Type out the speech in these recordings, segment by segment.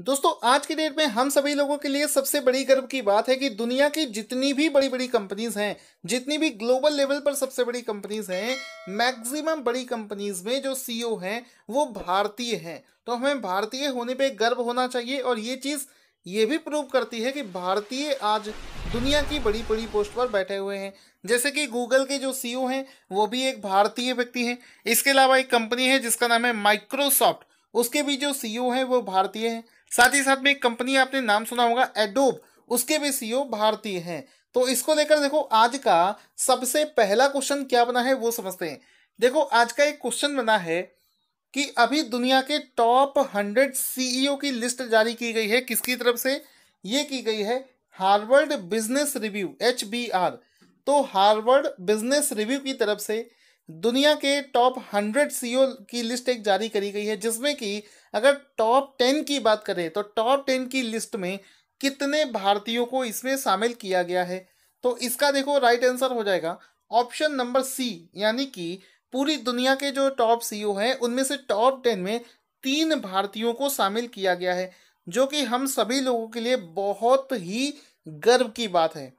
दोस्तों, आज की डेट में हम सभी लोगों के लिए सबसे बड़ी गर्व की बात है कि दुनिया की जितनी भी बड़ी बड़ी कंपनीज़ हैं, जितनी भी ग्लोबल लेवल पर सबसे बड़ी कंपनीज़ हैं मैक्सिमम बड़ी कंपनीज़ में जो सीईओ हैं, वो भारतीय हैं। तो हमें भारतीय होने पे गर्व होना चाहिए और ये चीज़ ये भी प्रूव करती है कि भारतीय आज दुनिया की बड़ी बड़ी पोस्ट पर बैठे हुए हैं। जैसे कि गूगल के जो सीईओ हैं, वो भी एक भारतीय व्यक्ति हैं। इसके अलावा एक कंपनी है जिसका नाम है माइक्रोसॉफ्ट उसके भी जो सीईओ हैं, वो भारतीय हैं। साथ ही साथ में एक कंपनी आपने नाम सुना होगा एडोब उसके भी सीईओ भारतीय हैं। तो इसको लेकर देखो, आज का सबसे पहला क्वेश्चन क्या बना है, वो समझते हैं। देखो, आज का एक क्वेश्चन बना है कि अभी दुनिया के टॉप हंड्रेड सीईओ की लिस्ट जारी की गई है। किसकी तरफ़ से? ये की गई है हार्वर्ड बिज़नेस रिव्यू एचबीआर तो हार्वर्ड बिज़नेस रिव्यू की तरफ़ से दुनिया के टॉप हंड्रेड सीईओ की लिस्ट एक जारी करी गई है, जिसमें कि अगर टॉप टेन की बात करें तो टॉप टेन की लिस्ट में कितने भारतीयों को इसमें शामिल किया गया है? तो इसका देखो राइट आंसर हो जाएगा। ऑप्शन नंबर सी यानी कि पूरी दुनिया के जो टॉप सीईओ हैं, उनमें से टॉप टेन में तीन भारतीयों को शामिल किया गया है, जो कि हम सभी लोगों के लिए बहुत ही गर्व की बात है।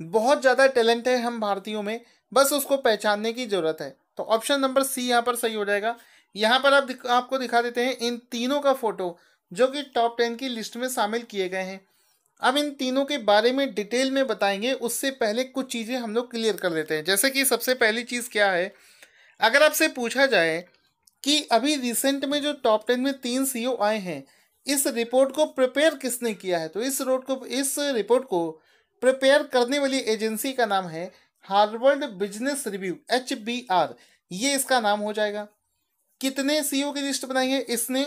बहुत ज़्यादा टैलेंट है हम भारतीयों में। बस उसको पहचानने की ज़रूरत है। तो ऑप्शन नंबर सी यहाँ पर सही हो जाएगा। यहाँ पर आप दिख, आपको दिखा देते हैं इन तीनों का फ़ोटो जो कि टॉप टेन की लिस्ट में शामिल किए गए हैं। अब इन तीनों के बारे में डिटेल में बताएँगे उससे पहले कुछ चीज़ें हम लोग क्लियर कर लेते हैं। जैसे कि सबसे पहली चीज़ क्या है अगर आपसे पूछा जाए कि अभी रिसेंट में जो टॉप टेन में तीन सी आए हैं इस रिपोर्ट को प्रिपेयर किसने किया है? तो इस रोड को इस रिपोर्ट को प्रिपेयर करने वाली एजेंसी का नाम है Harvard business review H B R ये इसका नाम हो जाएगा। कितने सीईओ की लिस्ट बनाई है? इसने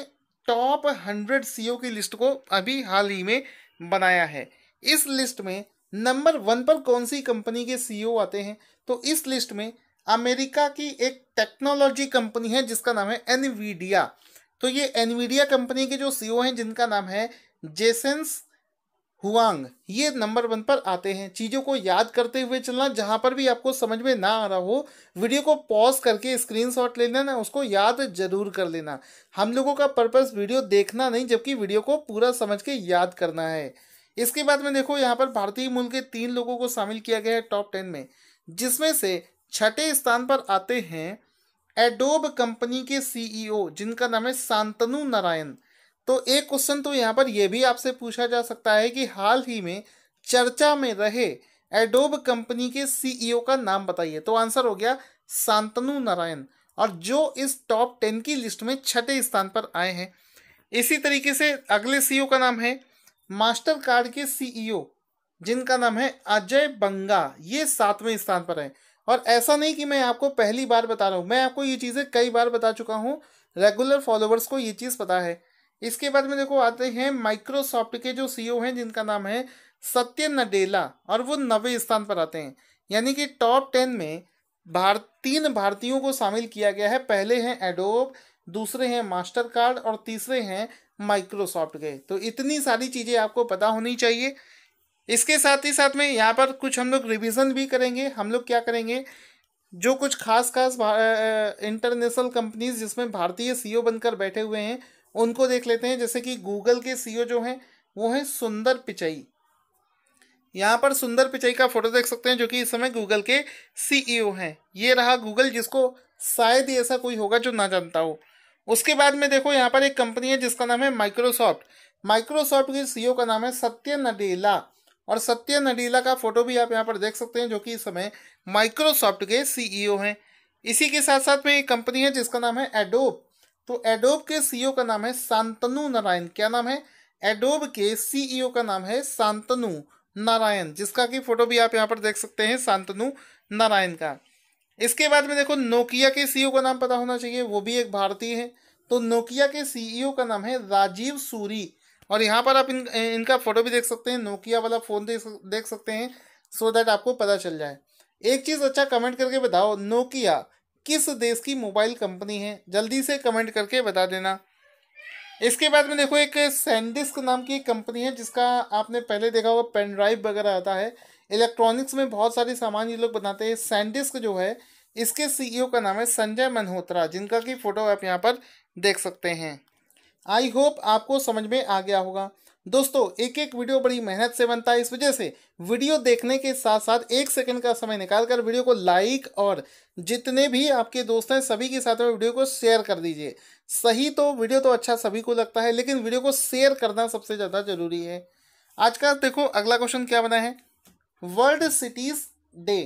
टॉप हंड्रेड सीईओ की लिस्ट को अभी हाल ही में बनाया है। इस लिस्ट में नंबर वन पर कौन सी कंपनी के सीईओ आते हैं? तो इस लिस्ट में अमेरिका की एक टेक्नोलॉजी कंपनी है, जिसका नाम है एनवीडिया। तो ये एनवीडिया कंपनी के जो सीईओ हैं, जिनका नाम है जेसेंस हुआंग, ये नंबर वन पर आते हैं। चीज़ों को याद करते हुए चलना, जहाँ पर भी आपको समझ में ना आ रहा हो, वीडियो को पॉज करके स्क्रीनशॉट ले लेना, उसको याद ज़रूर कर लेना। हम लोगों का पर्पस वीडियो देखना नहीं, जबकि वीडियो को पूरा समझ के याद करना है। इसके बाद में देखो, यहाँ पर भारतीय मूल के तीन लोगों को शामिल किया गया है टॉप टेन में, जिसमें से छठे स्थान पर आते हैं एडोब कंपनी के सीईओ जिनका नाम है शांतनु नारायण। तो एक क्वेश्चन तो यहाँ पर यह भी आपसे पूछा जा सकता है कि हाल ही में चर्चा में रहे एडोब कंपनी के सीईओ का नाम बताइए। तो आंसर हो गया शांतनु नारायण। और जो इस टॉप टेन की लिस्ट में छठे स्थान पर आए हैं, इसी तरीके से अगले सीईओ का नाम है मास्टर कार्ड के सीईओ जिनका नाम है अजय बंगा। ये सातवें स्थान पर है। और ऐसा नहीं कि मैं आपको पहली बार बता रहा हूँ, मैं आपको ये चीज़ें कई बार बता चुका हूँ। रेगुलर फॉलोवर्स को ये चीज़ पता है। इसके बाद में देखो आते हैं माइक्रोसॉफ्ट के जो सीईओ हैं, जिनका नाम है सत्य नडेला, और वो नवे स्थान पर आते हैं। यानी कि टॉप टेन में भारत तीन भारतीयों को शामिल किया गया है। पहले हैं एडोब दूसरे हैं मास्टर कार्ड और तीसरे हैं माइक्रोसॉफ्ट के। तो इतनी सारी चीज़ें आपको पता होनी चाहिए। इसके साथ ही साथ में यहाँ पर कुछ हम लोग रिविज़न भी करेंगे। हम लोग क्या करेंगे? जो कुछ खास खास इंटरनेशनल कंपनीज़ जिसमें भारतीय सीईओ बनकर बैठे हुए हैं उनको देख लेते हैं, जैसे कि गूगल के सीईओ जो हैं, वो हैं सुंदर पिचई। यहाँ पर सुंदर पिचई का फ़ोटो देख सकते हैं, जो कि इस समय गूगल के सीईओ हैं। ये रहा गूगल जिसको शायद ही ऐसा कोई होगा जो ना जानता हो। उसके बाद में देखो, यहाँ पर एक कंपनी है, जिसका नाम है माइक्रोसॉफ्ट माइक्रोसॉफ्ट के सीईओ का नाम है सत्य नडेला। और सत्य नडीला का फ़ोटो भी आप यहाँ पर देख सकते हैं, जो कि इस समय माइक्रोसॉफ्ट के सीईओ हैं। इसी के साथ साथ में एक कंपनी है, जिसका नाम है एडोब तो एडोब के सीईओ का नाम है शांतनु नारायण। क्या नाम है? एडोब के सीईओ का नाम है शांतनु नारायण, जिसका की फ़ोटो भी आप यहाँ पर देख सकते हैं, शांतनु नारायण का। इसके बाद में देखो नोकिया के सीईओ का नाम पता होना चाहिए, वो भी एक भारतीय है। तो नोकिया के सीईओ का नाम है राजीव सूरी। और यहाँ पर आप इन, इनका फ़ोटो भी देख सकते हैं नोकिया वाला फ़ोन देख देख सकते हैं सो दैट आपको पता चल जाए। एक चीज़ अच्छा कमेंट करके बताओ नोकिया किस देश की मोबाइल कंपनी है? जल्दी से कमेंट करके बता देना। इसके बाद में देखो, एक सैंडिस्क नाम की कंपनी है, जिसका आपने पहले देखा होगा पेन ड्राइव वगैरह आता है। इलेक्ट्रॉनिक्स में बहुत सारे सामान ये लोग बनाते हैं। सैंडिस्क जो है, इसके सीईओ का नाम है संजय मल्होत्रा जिनका की फ़ोटो आप यहाँ पर देख सकते हैं। आई होप आपको समझ में आ गया होगा। दोस्तों एक एक वीडियो बड़ी मेहनत से बनता है, इस वजह से वीडियो देखने के साथ साथ एक सेकंड का समय निकालकर वीडियो को लाइक और जितने भी आपके दोस्त हैं, सभी के साथ में वीडियो को शेयर कर दीजिए। सही तो वीडियो तो अच्छा सभी को लगता है, लेकिन वीडियो को शेयर करना सबसे ज़्यादा ज़रूरी है। आज का देखो, अगला क्वेश्चन क्या बना है? वर्ल्ड सिटीज़ डे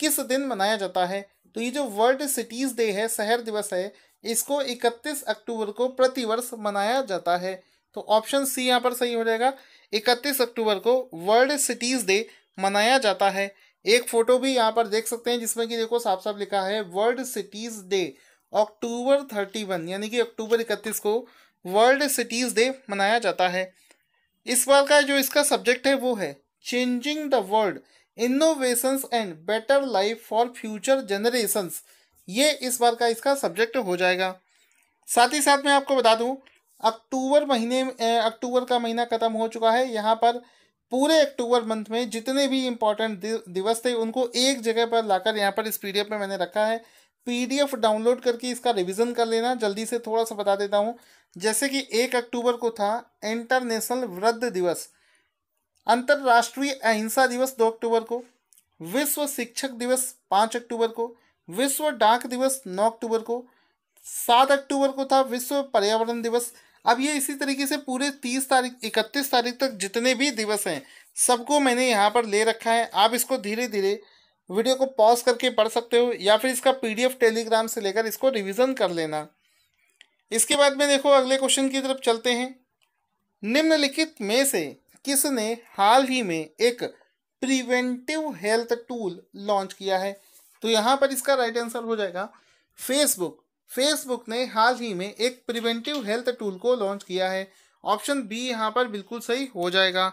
किस दिन मनाया जाता है? तो ये जो वर्ल्ड सिटीज़ डे है, शहर दिवस है, इसको 31 अक्टूबर को प्रतिवर्ष मनाया जाता है। तो ऑप्शन सी यहाँ पर सही हो जाएगा। 31 अक्टूबर को वर्ल्ड सिटीज़ डे मनाया जाता है। एक फ़ोटो भी यहाँ पर देख सकते हैं, जिसमें कि देखो साफ़ साफ़ लिखा है world cities day October thirty one यानी कि अक्टूबर इकतीस को वर्ल्ड सिटीज़ डे मनाया जाता है। इस बार का जो इसका सब्जेक्ट है, वो है changing the world innovations and better life for future generations ये इस बार का इसका सब्जेक्ट हो जाएगा। साथ ही साथ मैं आपको बता दूँ अक्टूबर महीने अक्टूबर का महीना ख़त्म हो चुका है। यहाँ पर पूरे अक्टूबर मंथ में जितने भी इम्पोर्टेंट दिवस थे, उनको एक जगह पर लाकर यहाँ पर इस पीडीएफ में मैंने रखा है। पीडीएफ डाउनलोड करके इसका रिवीजन कर लेना। जल्दी से थोड़ा सा बता देता हूँ। जैसे कि एक अक्टूबर को था इंटरनेशनल वृद्ध दिवस। अंतर्राष्ट्रीय अहिंसा दिवस दो अक्टूबर को। विश्व शिक्षक दिवस पाँच अक्टूबर को। विश्व डाक दिवस नौ अक्टूबर को। सात अक्टूबर को था, विश्व पर्यावरण दिवस। अब ये इसी तरीके से पूरे तीस तारीख, इकतीस तारीख तक जितने भी दिवस हैं, सबको मैंने यहाँ पर ले रखा है। आप इसको धीरे धीरे वीडियो को पॉज करके पढ़ सकते हो या फिर इसका पीडीएफ टेलीग्राम से लेकर इसको रिवीजन कर लेना। इसके बाद में देखो, अगले क्वेश्चन की तरफ़ चलते हैं। निम्नलिखित में से किसने हाल ही में एक प्रिवेंटिव हेल्थ टूल लॉन्च किया है? तो यहाँ पर इसका राइट आंसर हो जाएगा, फेसबुक। फेसबुक ने हाल ही में एक प्रिवेंटिव हेल्थ टूल को लॉन्च किया है। ऑप्शन बी यहाँ पर बिल्कुल सही हो जाएगा।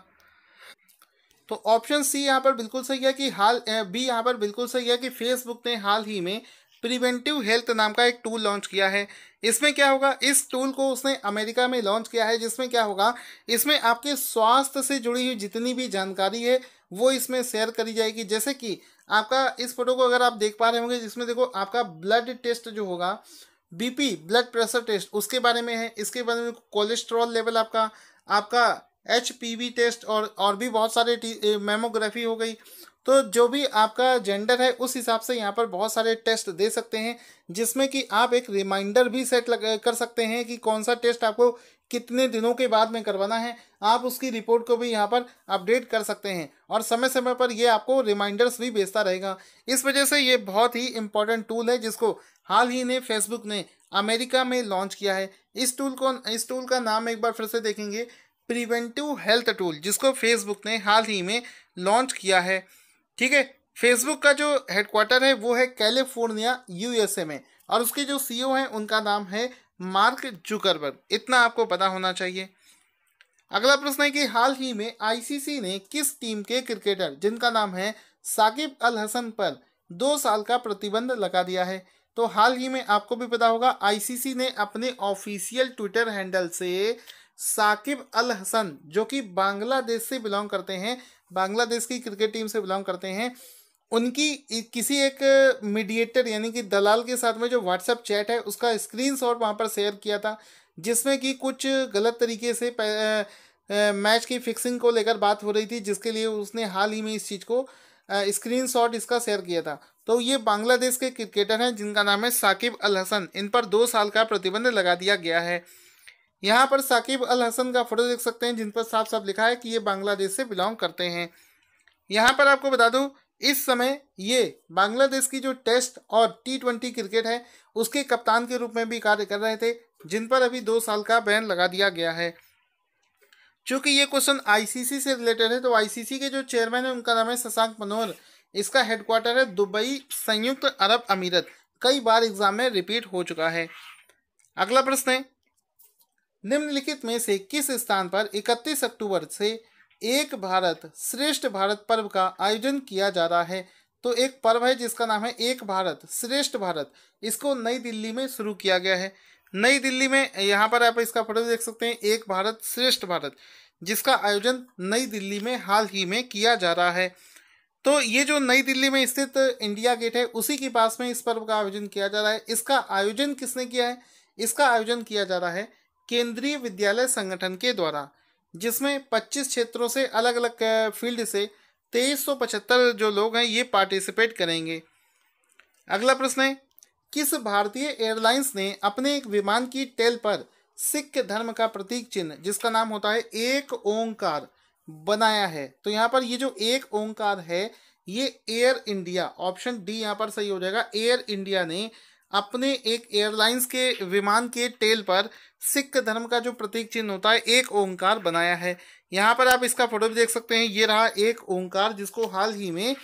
तो ऑप्शन सी यहाँ पर बिल्कुल सही है कि हाल बी यहाँ पर बिल्कुल सही है कि फेसबुक ने हाल ही में प्रिवेंटिव हेल्थ नाम का एक टूल लॉन्च किया है। इसमें क्या होगा? इस टूल को उसने अमेरिका में लॉन्च किया है, जिसमें क्या होगा? इसमें आपके स्वास्थ्य से जुड़ी हुई जितनी भी जानकारी है, वो इसमें शेयर करी जाएगी। जैसे कि आपका, इस फ़ोटो को अगर आप देख पा रहे होंगे, जिसमें देखो आपका ब्लड टेस्ट जो होगा बीपी ब्लड प्रेशर टेस्ट उसके बारे में है। इसके बारे में कोलेस्ट्रॉल लेवल आपका आपका एचपीवी टेस्ट और और भी बहुत सारे मेमोग्राफी हो गई। तो जो भी आपका जेंडर है, उस हिसाब से यहाँ पर बहुत सारे टेस्ट दे सकते हैं, जिसमें कि आप एक रिमाइंडर भी सेट कर सकते हैं कि कौन सा टेस्ट आपको कितने दिनों के बाद में करवाना है। आप उसकी रिपोर्ट को भी यहाँ पर अपडेट कर सकते हैं और समय समय पर ये आपको रिमाइंडर्स भी भेजता रहेगा। इस वजह से ये बहुत ही इंपॉर्टेंट टूल है, जिसको हाल ही ने फेसबुक ने अमेरिका में लॉन्च किया है। इस टूल को, इस टूल का नाम एक बार फिर से देखेंगे प्रिवेंटिव हेल्थ टूल जिसको फेसबुक ने हाल ही में लॉन्च किया है। ठीक है? फेसबुक का जो हेडक्वार्टर है, वो है कैलिफ़ोर्निया यूएसए में। और उसके जो सीईओ हैं, उनका नाम है मार्क जुकरबर्ग इतना आपको पता होना चाहिए। अगला प्रश्न है कि हाल ही में आईसीसी ने किस टीम के क्रिकेटर जिनका नाम है साकिब अल हसन पर दो साल का प्रतिबंध लगा दिया है? तो हाल ही में आपको भी पता होगा आईसीसी ने अपने ऑफिशियल ट्विटर हैंडल से साकिब अल हसन, जो कि बांग्लादेश से बिलोंग करते हैं बांग्लादेश की क्रिकेट टीम से बिलोंग करते हैं। उनकी किसी एक मीडिएटर यानी कि दलाल के साथ में जो व्हाट्सएप चैट है, उसका स्क्रीन शॉट वहाँ पर शेयर किया था, जिसमें कि कुछ गलत तरीके से मैच की फिक्सिंग को लेकर बात हो रही थी, जिसके लिए उसने हाल ही में इस चीज़ को स्क्रीन शॉट इसका शेयर किया था। तो ये बांग्लादेश के क्रिकेटर हैं, जिनका नाम है साकिब अल हसन। इन पर दो साल का प्रतिबंध लगा दिया गया है। यहाँ पर साकिब अल हसन का फ़ोटो देख सकते हैं, जिन पर साफ़ साफ़ लिखा है कि ये बांग्लादेश से बिलोंग करते हैं। यहाँ पर आपको बता दूँ, इस समय ये बांग्लादेश की जो टेस्ट और टी ट्वेंटी क्रिकेट है, उसके कप्तान के रूप में भी कार्य कर रहे थे, जिन पर अभी दो साल का बैन लगा दिया गया है। चूँकि ये क्वेश्चन आईसीसी से रिलेटेड है तो आईसीसी के जो चेयरमैन है, उनका नाम है शशांक मनोहर। इसका हेडक्वार्टर है दुबई संयुक्त अरब अमीरत। कई बार एग्ज़ाम में रिपीट हो चुका है। अगला प्रश्न है निम्नलिखित में से किस स्थान पर 31 अक्टूबर से एक भारत श्रेष्ठ भारत पर्व का आयोजन किया जा रहा है? तो एक पर्व है जिसका नाम है एक भारत श्रेष्ठ भारत। इसको नई दिल्ली में शुरू किया गया है। नई दिल्ली में यहाँ पर आप इसका फ़ोटो देख सकते हैं, एक भारत श्रेष्ठ भारत, जिसका आयोजन नई दिल्ली में हाल ही में किया जा रहा है। तो ये जो नई दिल्ली में स्थित इंडिया गेट है, उसी के पास में इस पर्व का आयोजन किया जा रहा है। इसका आयोजन किसने किया है? इसका आयोजन किया जा रहा है केंद्रीय विद्यालय संगठन के द्वारा, जिसमें 25 क्षेत्रों से अलग अलग फ़ील्ड से तेईस जो लोग हैं, ये पार्टिसिपेट करेंगे। अगला प्रश्न है, किस भारतीय एयरलाइंस ने अपने एक विमान की टेल पर सिख धर्म का प्रतीक चिन्ह, जिसका नाम होता है एक ओंकार, बनाया है? तो यहाँ पर ये जो एक ओंकार है, ये एयर इंडिया, ऑप्शन डी यहाँ पर सही हो जाएगा, एयर इंडिया ने अपने एक एयरलाइंस के विमान के टेल पर सिख धर्म का जो प्रतीक चिन्ह होता है, एक ओंकार बनाया है। यहाँ पर आप इसका फ़ोटो भी देख सकते हैं। ये रहा एक ओंकार जिसको हाल ही में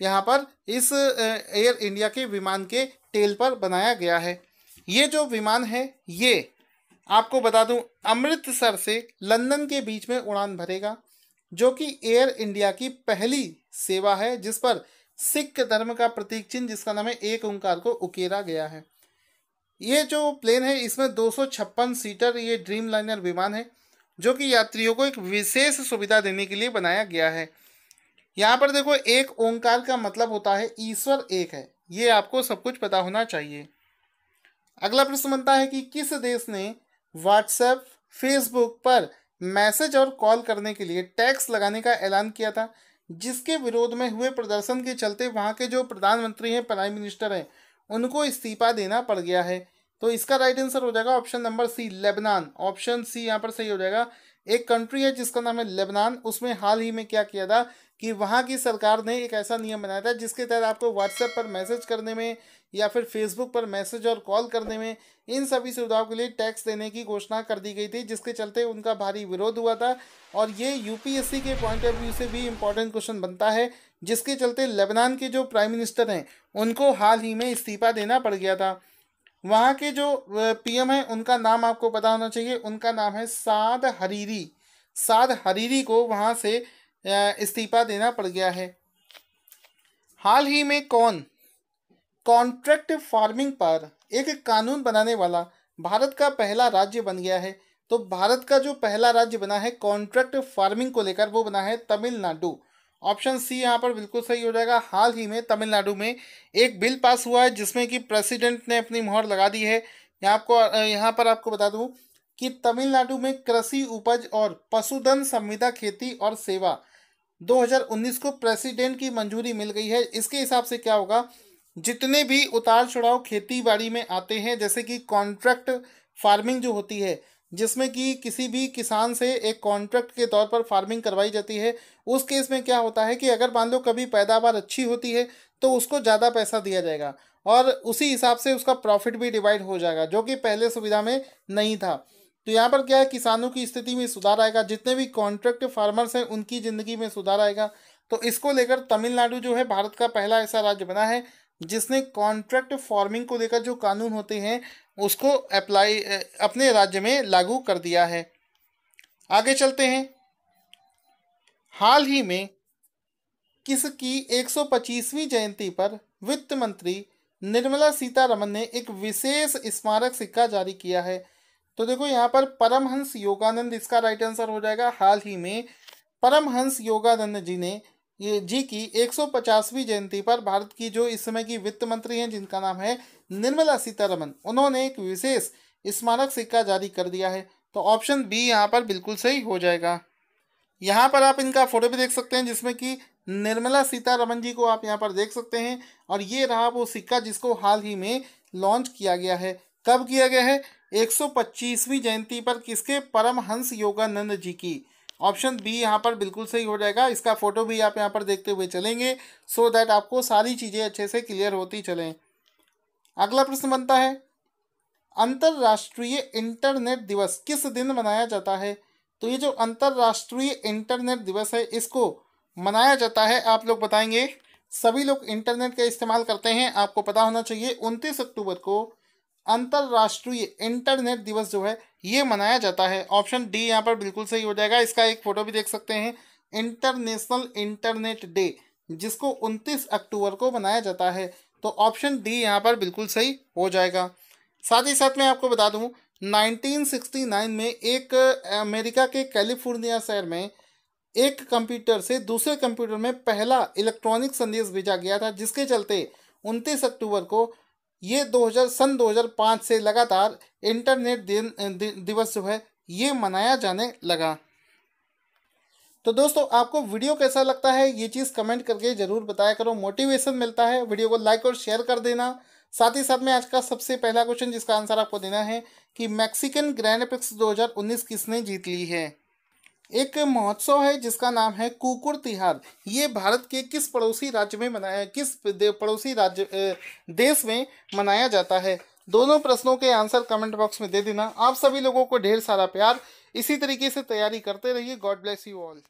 यहाँ पर इस एयर इंडिया के विमान के टेल पर बनाया गया है। ये जो विमान है, ये आपको बता दूँ, अमृतसर से लंदन के बीच में उड़ान भरेगा, जो कि एयर इंडिया की पहली सेवा है, जिस पर सिख धर्म का प्रतीक चिन्ह जिसका नाम है एक ओंकार को उकेरा गया है। ये जो प्लेन है, इसमें दो सौ छप्पन सीटर ये ड्रीम लाइनर विमान है, जो कि यात्रियों को एक विशेष सुविधा देने के लिए बनाया गया है। यहाँ पर देखो, एक ओंकार का मतलब होता है ईश्वर एक है। ये आपको सब कुछ पता होना चाहिए। अगला प्रश्न बनता है कि किस देश ने व्हाट्सएप फेसबुक पर मैसेज और कॉल करने के लिए टैक्स लगाने का ऐलान किया था? जिसके विरोध में हुए प्रदर्शन के चलते वहाँ के जो प्रधानमंत्री हैं, प्राइम मिनिस्टर हैं, उनको इस्तीफा देना पड़ गया है। तो इसका राइट आंसर हो जाएगा option number C, Lebanon. Option C यहाँ पर सही हो जाएगा। एक कंट्री है जिसका नाम है लेबनान। उसमें हाल ही में क्या किया था कि वहाँ की सरकार ने एक ऐसा नियम बनाया था जिसके तहत आपको व्हाट्सएप पर मैसेज करने में या फिर फेसबुक पर मैसेज और कॉल करने में इन सभी सुविधाओं के लिए टैक्स देने की घोषणा कर दी गई थी, जिसके चलते उनका भारी विरोध हुआ था। और ये यूपीएससी के पॉइंट ऑफ़ व्यू से भी इम्पोर्टेंट क्वेश्चन बनता है, जिसके चलते लेबनान के जो प्राइम मिनिस्टर हैं, उनको हाल ही में इस्तीफा देना पड़ गया था। वहाँ के जो पीएम हैं, उनका नाम आपको पता होना चाहिए। उनका नाम है साद हरीरी। साद हरीरी को वहाँ से इस्तीफा देना पड़ गया है। हाल ही में कौन? कॉन्ट्रैक्ट फ़ार्मिंग पर एक कानून बनाने वाला भारत का पहला राज्य बन गया है। तो भारत का जो पहला राज्य बना है, कॉन्ट्रैक्ट फ़ार्मिंग को लेकर वो बना है तमिलनाडु। ऑप्शन सी यहाँ पर बिल्कुल सही हो जाएगा। हाल ही में तमिलनाडु में एक बिल पास हुआ है, जिसमें कि प्रेसिडेंट ने अपनी मोहर लगा दी है। यहाँ आपको यहाँ पर आपको बता दूँ कि तमिलनाडु में कृषि उपज और पशुधन संविदा खेती और सेवा 2019 को प्रेसिडेंट की मंजूरी मिल गई है। इसके हिसाब से क्या होगा, जितने भी उतार चढ़ाव खेती बाड़ी में आते हैं, जैसे कि कॉन्ट्रैक्ट फ़ार्मिंग जो होती है जिसमें कि किसी भी किसान से एक कॉन्ट्रैक्ट के तौर पर फ़ार्मिंग करवाई जाती है। उस केस में क्या होता है कि अगर मान लो कभी पैदावार अच्छी होती है तो उसको ज़्यादा पैसा दिया जाएगा और उसी हिसाब से उसका प्रॉफिट भी डिवाइड हो जाएगा, जो कि पहले सुविधा में नहीं था। तो यहाँ पर क्या है, किसानों की स्थिति में सुधार आएगा, जितने भी कॉन्ट्रैक्ट फार्मर्स हैं, उनकी ज़िंदगी में सुधार आएगा। तो इसको लेकर तमिलनाडु जो है, भारत का पहला ऐसा राज्य बना है जिसने कॉन्ट्रैक्ट फ़ार्मिंग को लेकर जो कानून होते हैं, उसको अप्लाई अपने राज्य में लागू कर दिया है। आगे चलते हैं। हाल ही में किसकी 125वीं जयंती पर वित्त मंत्री निर्मला सीतारमन ने एक विशेष स्मारक सिक्का जारी किया है। तो देखो, यहाँ पर परमहंस योगानंद, इसका राइट आंसर हो जाएगा। हाल ही में परमहंस योगानंद जी ने जी की 150वीं जयंती पर भारत की जो इस समय की वित्त मंत्री हैं, जिनका नाम है निर्मला सीतारमन, उन्होंने एक विशेष स्मारक सिक्का जारी कर दिया है। तो ऑप्शन बी यहाँ पर बिल्कुल सही हो जाएगा। यहाँ पर आप इनका फ़ोटो भी देख सकते हैं, जिसमें कि निर्मला सीतारमन जी को आप यहाँ पर देख सकते हैं। और ये रहा वो सिक्का जिसको हाल ही में लॉन्च किया गया है। कब किया गया है? 125वीं जयंती पर किसके परमहंस योगानंद जी की? ऑप्शन बी यहाँ पर बिल्कुल सही हो जाएगा। इसका फ़ोटो भी आप यहाँ पर देखते हुए चलेंगे सो so दैट आपको सारी चीज़ें अच्छे से क्लियर होती चलें। अगला प्रश्न बनता है, अंतर्राष्ट्रीय इंटरनेट दिवस किस दिन मनाया जाता है? तो ये जो अंतर्राष्ट्रीय इंटरनेट दिवस है, इसको मनाया जाता है, आप लोग बताएँगे। सभी लोग इंटरनेट का इस्तेमाल करते हैं, आपको पता होना चाहिए, उनतीस अक्टूबर को अंतर्राष्ट्रीय इंटरनेट दिवस जो है, ये मनाया जाता है। ऑप्शन डी यहाँ पर बिल्कुल सही हो जाएगा। इसका एक फ़ोटो भी देख सकते हैं। इंटरनेशनल इंटरनेट डे, जिसको 29 अक्टूबर को मनाया जाता है। तो ऑप्शन डी यहाँ पर बिल्कुल सही हो जाएगा। साथ ही साथ मैं आपको बता दूँ 1969 में एक, अमेरिका के कैलिफ़ोर्निया शहर में एक कंप्यूटर से दूसरे कंप्यूटर में पहला इलेक्ट्रॉनिक संदेश भेजा गया था, जिसके चलते 29 अक्टूबर को ये 2000 सन 2005 से लगातार इंटरनेट दिन दि, दिवस जो है ये मनाया जाने लगा। तो दोस्तों आपको वीडियो कैसा लगता है ये चीज़ कमेंट करके ज़रूर बताया करो। मोटिवेशन मिलता है वीडियो को लाइक और शेयर कर देना। साथ ही साथ में आज का सबसे पहला क्वेश्चन जिसका आंसर आपको देना है कि मैक्सिकन ग्रैंड प्रिक्स 2019 किसने जीत ली है? एक महोत्सव है जिसका नाम है कुकुर तिहार। ये भारत के किस पड़ोसी राज्य में मनाया, किस पड़ोसी राज्य देश में मनाया जाता है? दोनों प्रश्नों के आंसर कमेंट बॉक्स में दे देना। आप सभी लोगों को ढेर सारा प्यार। इसी तरीके से तैयारी करते रहिए। God bless you all.